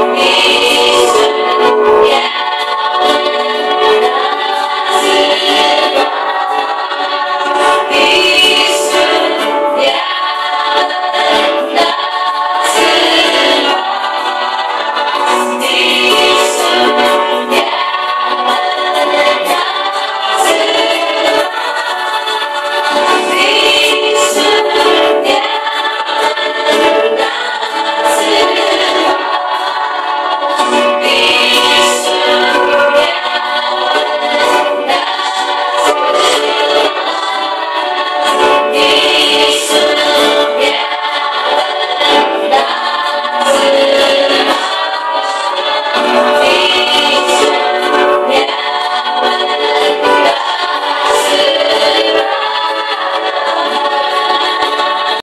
comigo.